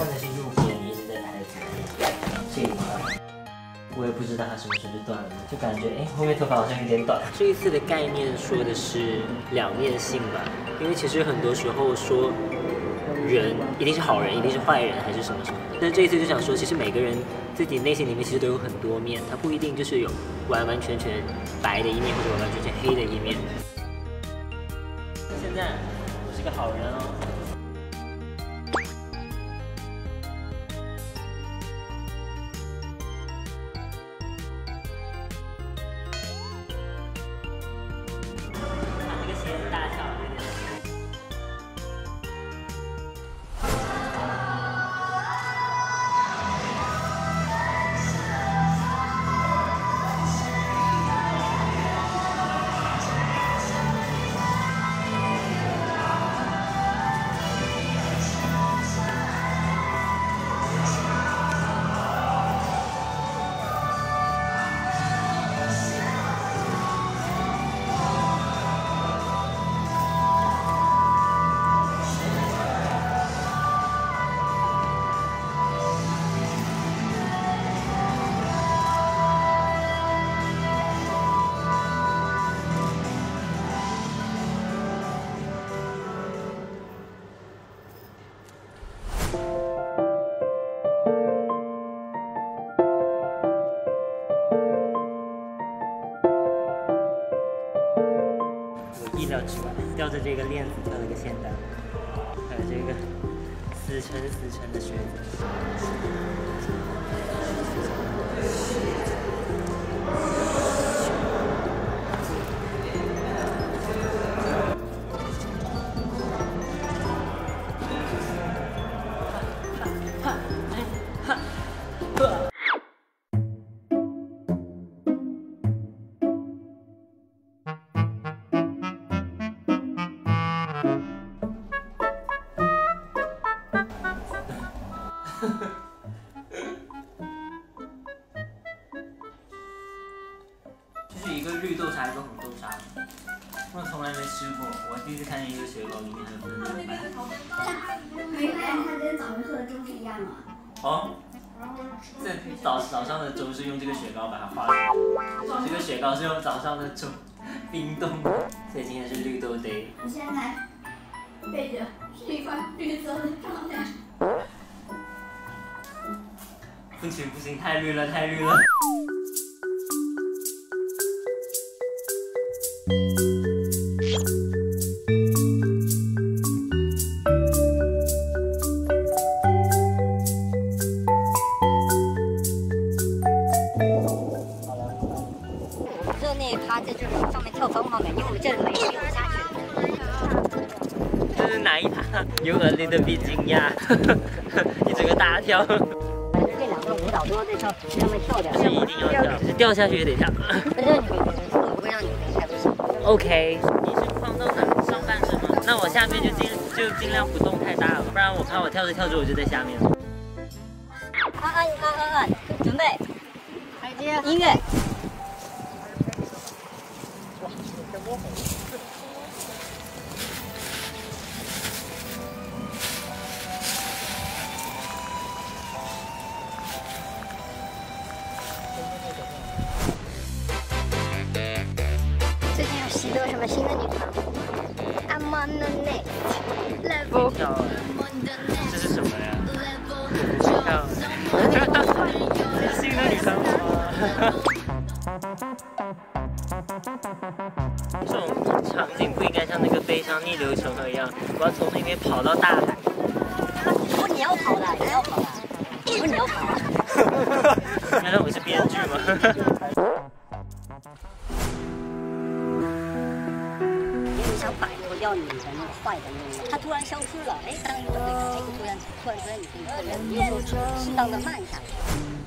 换的是右边，一直在拍子这一块。我也不知道它什么时候就断了，就感觉哎，后面头发好像有点短。这一次的概念说的是两面性吧，因为其实很多时候说人一定是好人，一定是坏人，还是什么什么。但这一次就想说，其实每个人自己内心里面其实都有很多面，他不一定就是有完完全全白的一面，或者完完全全黑的一面。现在我是个好人哦。这个链子跳了个现代，还有这个死沉死沉的靴子。是一个绿豆沙，一个红豆沙，我从来没吃过，我第一次看见一个雪糕里面还分两半。没看它跟早上喝的粥是一样吗？哦，这早早上的粥是用这个雪糕把它化的，这个雪糕是用早上的粥冰冻的，所以今天是绿豆 day。你现在背着是一块绿色的状态。不行不行，太绿了太绿了。热内趴在这个上面跳疯了没？因为我这里没有下去。这是哪一趴？有 a little bit 惊讶，一整个大跳。舞蹈都要在上上面跳的，是一定要跳，是掉下去也得跳。反正你 OK，你是放到哪上半身吗？那我下面就尽就尽量不动太大了，不然我怕我跳着跳着我就在下面了。按按按按按，准备，开机，音乐。新的女团，I'm on the next level。这是什么呀？跳，新的女生。吗？这种场景不应该像那个悲伤逆流成河一样，我要从那边跑到大海。不，你要跑的，你要跑的，不是你要跑。难道我是编剧吗？要你的那个坏的那个，它突然消失了，哎，当一个对这个，突然突然出现你可以突然你就适当的慢下来。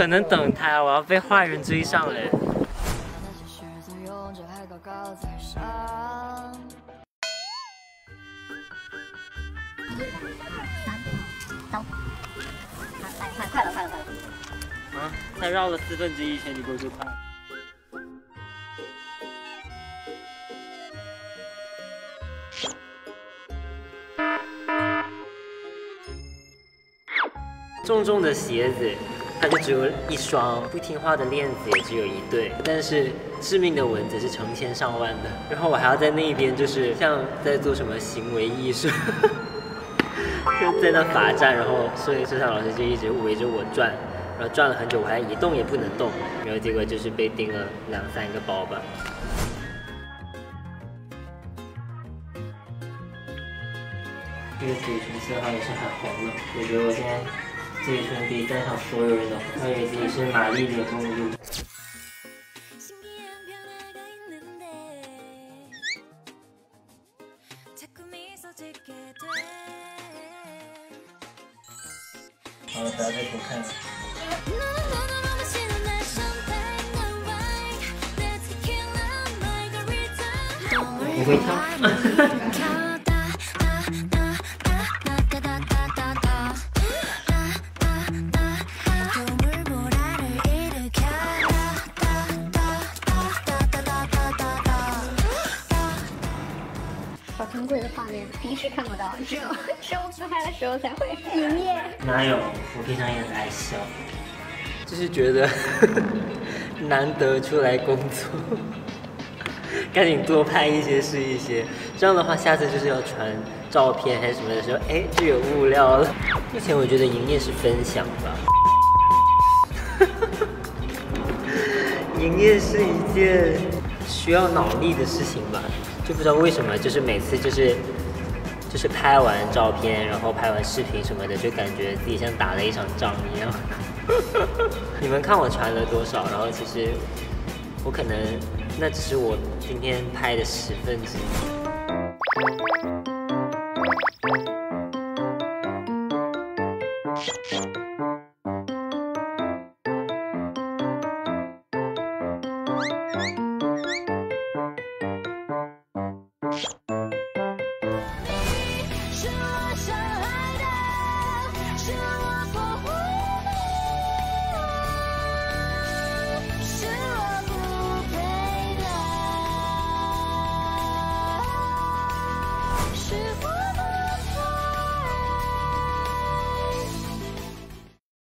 可能等他？我要被坏人追上了。走，快快快了，快了，快了。啊！才绕了四分之一圈，你给我就快。重重的鞋子，它就只有一双；不听话的链子也只有一对。但是致命的蚊子是成千上万的。然后我还要在那一边，就是像在做什么行为艺术，就在那罚站。然后摄影摄像老师就一直围着我转，然后转了很久，我还一动也不能动。然后结果就是被叮了两三个包吧。这个嘴唇色号也是很红了，我觉得我现在嘴唇可以带上所有人的，我以为自己是玛丽莲梦露。好了，不要再偷看了。不会跳。小珍贵的画面，平时看不到，只有只有自拍的时候才会一面。哪有？我平常也很爱笑，就是觉得 难得出来工作，赶紧多拍一些是一些。这样的话，下次就是要传照片还是什么的时候，哎，就有物料了。目前我觉得营业是分享吧，营业是一件需要脑力的事情吧。就不知道为什么，就是每次就是就是拍完照片，然后拍完视频什么的，就感觉自己像打了一场仗一样。你们看我传了多少？然后其实我可能那只是我今天拍的十分之一。down.